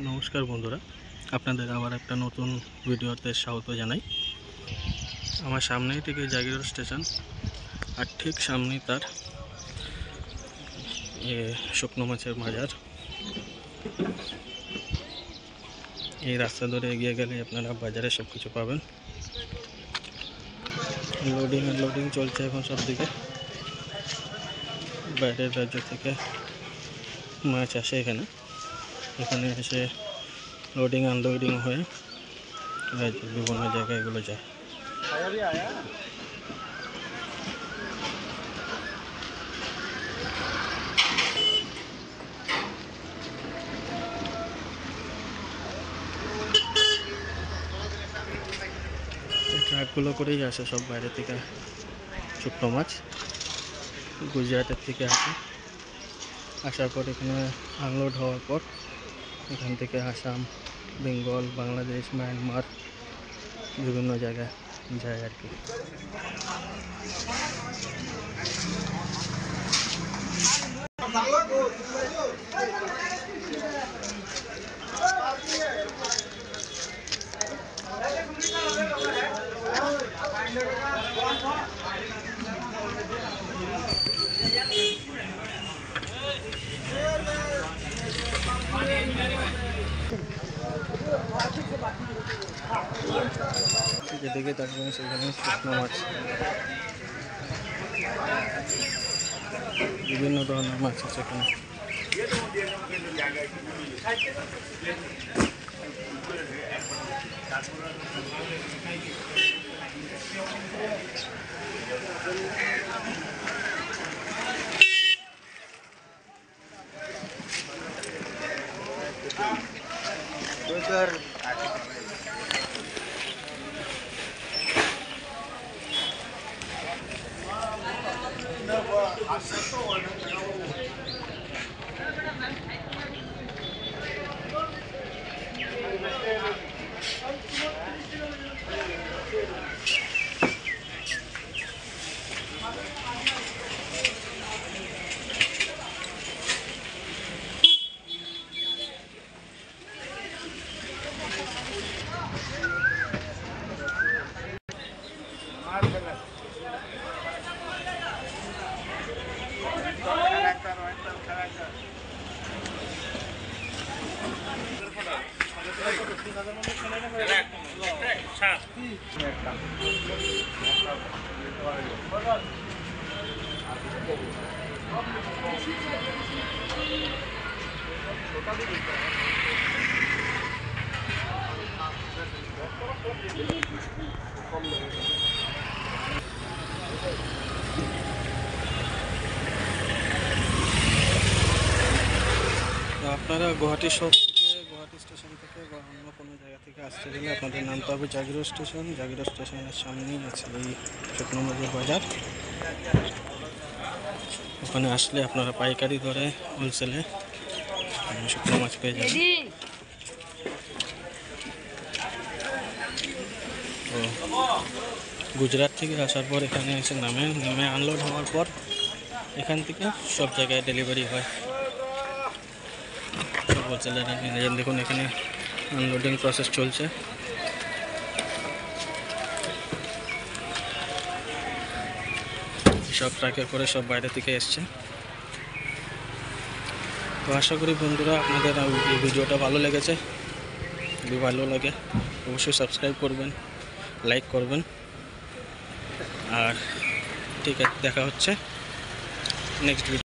নমস্কার বন্ধুরা আপনাদের আবার একটা নতুন ভিডিওতে স্বাগত জানাই। আমার সামনেই থেকে জাগিরোড স্টেশন আর ঠিক সামনেই তার এ, শুকনো মাছের মাজার এই রাস্তা ধরে এগিয়ে গেলে আপনারা বাজারে সব কিছু পাবেন লোডিং আনলোডিং চলছে এখন সব দিকে বাইরের রাজ্য থেকে মাছ আসে এখানে। এখানে এসে লোডিং আনলোডিং হয়ে বিভিন্ন জায়গায় এগুলো যায়। ট্রাকগুলো করেই আসে সব বাইরে থেকে শুকনো মাছ, গুজরাটের থেকে আসে। আসার পর এখানে আনলোড হওয়ার পর এখান থেকে আসাম বেঙ্গল বাংলাদেশ মায়ানমার বিভিন্ন জায়গায় যায় আর কি। যেদিকে তাকবেন সেখানে শুকনো মাছ বিভিন্ন ধরনের মাছ আছে এখানে। あ砂糖は何 আপনারা গুয়াহাটি শহর থেকে গুয়াহাটি স্টেশন থেকে বা অন্য কোনো জায়গা থেকে আসতে গেলে আপনাদের নামতে হবে জাগিরো স্টেশন। জাগিরো স্টেশনের সামনেই আছে এই শুকনো মাছের বাজার। ওখানে আসলে আপনারা পাইকারি দরে হোলসেলে শুকনো মাছ পেয়ে যাবেন। তো গুজরাট থেকে আসার পর এখানে এসে নামে নেমে আনলোড হওয়ার পর এখান থেকে সব জায়গায় ডেলিভারি হয়। সব হোলসেলাররা নিয়ে দেখুন এখানে আনলোডিং প্রসেস চলছে। সব ট্রাকে করে সব বাইরে থেকে এসছে। তো আশা করি বন্ধুরা আপনাদের এই ভিডিওটা ভালো লেগেছে। যদি ভালো লাগে, অবশ্যই সাবস্ক্রাইব করবেন লাইক করবেন। আর ঠিক আছে, দেখা হচ্ছে। Next video